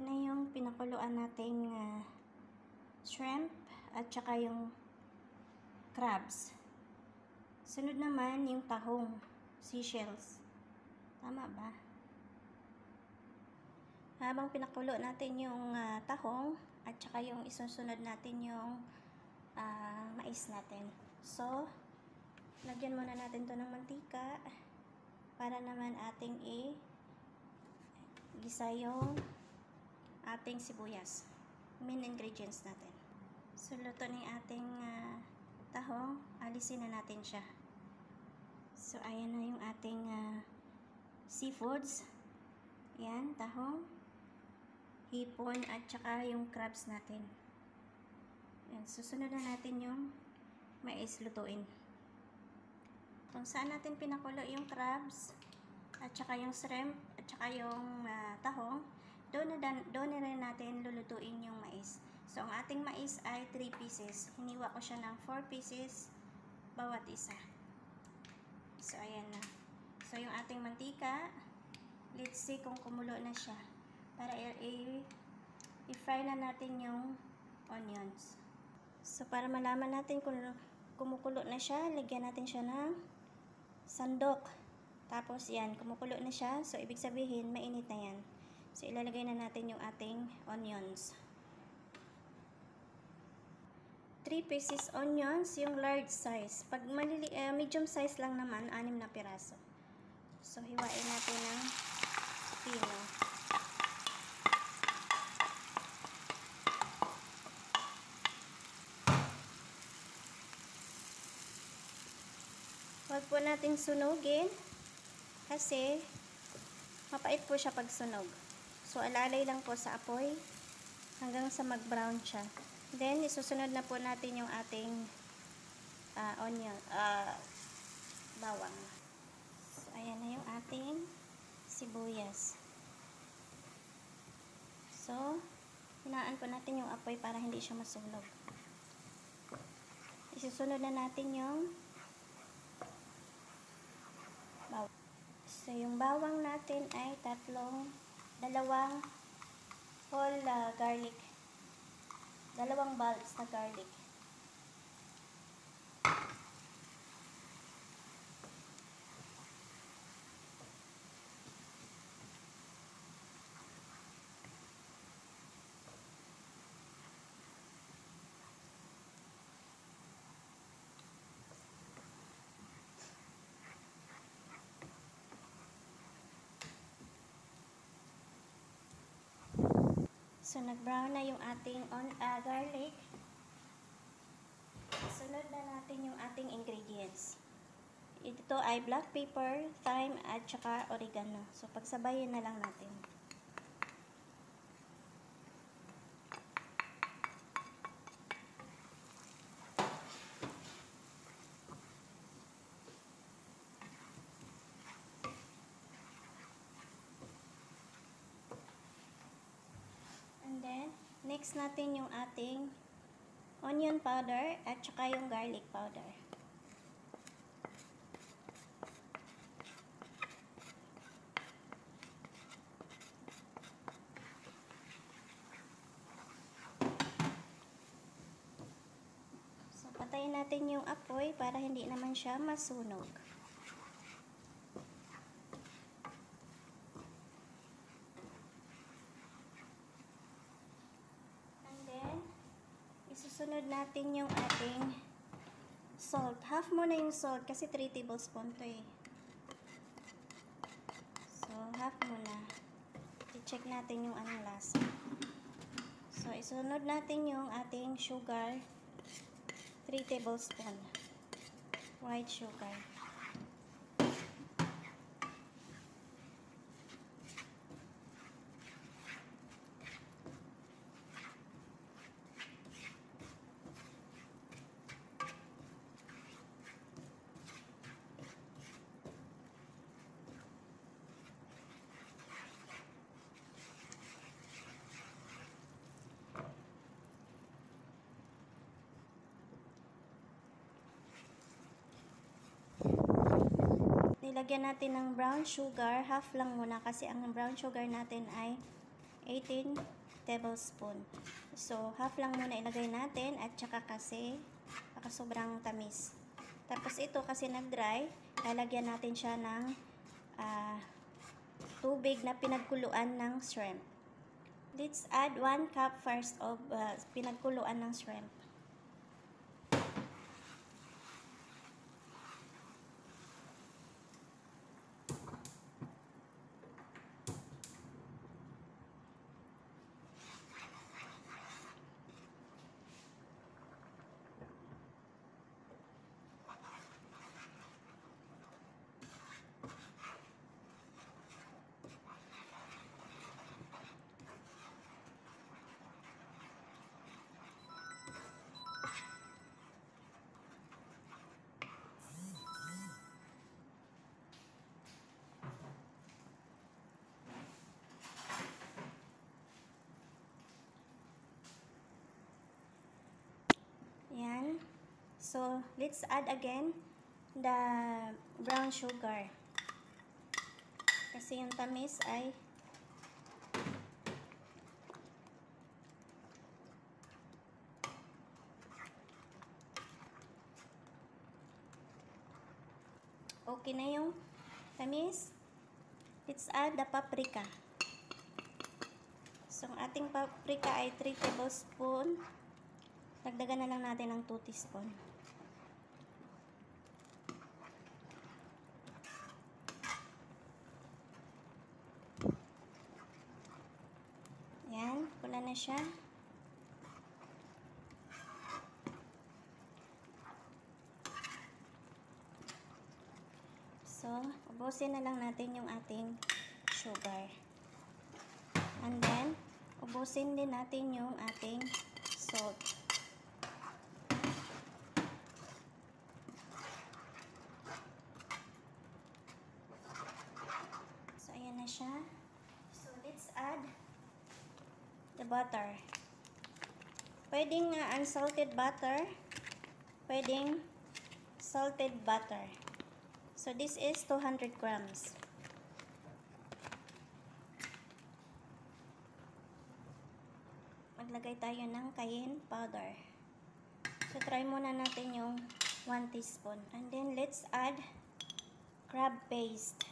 na yung pinakuluan nating ah, shrimp at saka yung crabs. Sunod naman yung tahong, seashells. Tama ba? Habang pinakulo natin yung ah, tahong at saka yung isusunod natin yung ah, mais natin. So, lagyan muna natin to ng mantika para naman ating i gisa yung ating sibuyas. Main ingredients natin. So, luto na ating ah, tahong. Alisin na natin siya. So, ayan na yung ating ah, seafoods. Yan, tahong, hipon, at saka yung crabs natin. Yan, susunod na natin yung mais lutuin. Kung saan natin pinakulo yung crabs, at saka yung shrimp, at saka yung ah, tahong, doon na, doon na natin lulutuin yung mais. So, ang ating mais ay 3 pieces. Hiniwa ko siya ng 4 pieces bawat isa. So, ayan na. So, yung ating mantika, let's see kung kumulo na siya. Para i-fry na natin yung onions. So, para malaman natin kung kumukulo na siya, lagyan natin siya ng sandok. Tapos, yan, kumukulo na siya. So, ibig sabihin, mainit na yan. So, ilalagay na natin yung ating onions. 3 pieces onions, yung large size. Pag malili, eh, medium size lang naman, 6 na piraso. So, hiwain natin ng pino. Huwag po nating sunugin kasi mapait po siya pag sunog. So, alalay lang po sa apoy hanggang sa mag-brown siya. Then, isusunod na po natin yung ating ah, onion, ah, bawang. So, ayan na yung ating sibuyas. So, hinaan po natin yung apoy para hindi siya masunog. Isusunod na natin yung bawang. So, yung bawang natin ay tatlong, dalawang whole ah, garlic. Dalawang bulbs na garlic. So, nag-brown na yung ating on, ah, garlic. Sunod na natin yung ating ingredients. Ito ay black pepper, thyme, at saka oregano. So, pagsabayin na lang natin. And then, next natin yung ating onion powder at saka yung garlic powder. So, patayin natin yung apoy para hindi naman siya masunog. And then, isusunod natin yung ating salt. Half muna yung salt kasi 3 tablespoon to eh. So, half muna. I-check natin yung anong lasa. So, isunod natin yung ating sugar. 3 tablespoon. White sugar. Nilagyan natin ng brown sugar, half lang muna kasi ang brown sugar natin ay 18 tablespoon. So, half lang muna ilagay natin at saka kasi baka sobrang tamis. Tapos ito kasi nag-dry, lalagyan natin siya ng ah, tubig na pinagkuluan ng shrimp. Let's add 1 cup first of ah, pinagkuluan ng shrimp. So, let's add again the brown sugar. Kasi yung tamis ay Okay na yung tamis. Let's add the paprika. So, ang ating paprika ay 3 tablespoon. Dagdagan na lang natin ng 2 teaspoon. Yan, pula na siya. So, ubusin na lang natin yung ating sugar. And then, ubusin din natin yung ating salt. So, ayan na siya. So, let's add the butter. Pwedeng uh, unsalted butter. Pwedeng salted butter. So, this is 200 grams. Maglagay tayo ng cayenne powder. So, try muna natin yung 1 teaspoon. And then, let's add crab paste.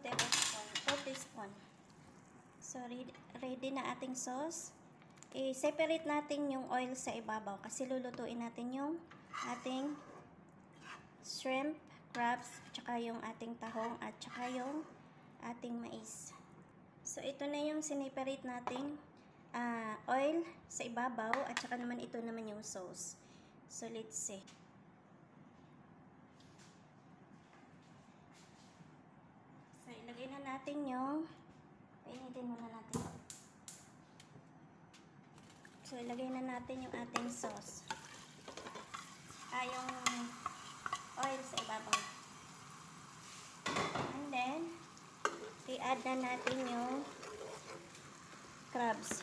2 tablespoon, 2 teaspoon. So, ready, na ating sauce. I-separate natin yung oil sa ibabaw kasi lulutuin natin yung ating shrimp, crabs, tsaka yung ating tahong at tsaka yung ating mais. So, ito na yung sineparate nating ah, oil sa ibabaw at tsaka naman ito naman yung sauce. So, let's see. So, ilagay na natin yung painitin muna natin. So, ilagay na natin yung ating sauce. Ah, yung oil sa ibabaw. And then, i-add na natin yung crabs.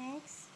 Next,